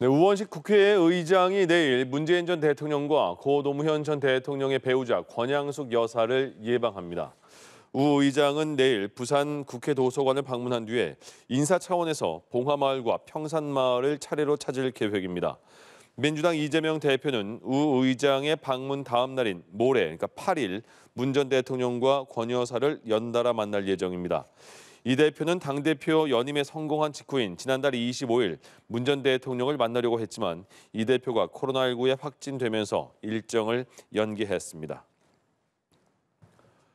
네, 우원식 국회의장이 내일 문재인 전 대통령과 고 노무현 전 대통령의 배우자 권양숙 여사를 예방합니다. 우 의장은 내일 부산 국회 도서관을 방문한 뒤에 인사 차원에서 봉화마을과 평산마을을 차례로 찾을 계획입니다. 민주당 이재명 대표는 우 의장의 방문 다음 날인 모레, 그러니까 8일 문 전 대통령과 권 여사를 연달아 만날 예정입니다. 이 대표는 당대표 연임에 성공한 직후인 지난달 25일 문 전 대통령을 만나려고 했지만 이 대표가 코로나19에 확진되면서 일정을 연기했습니다.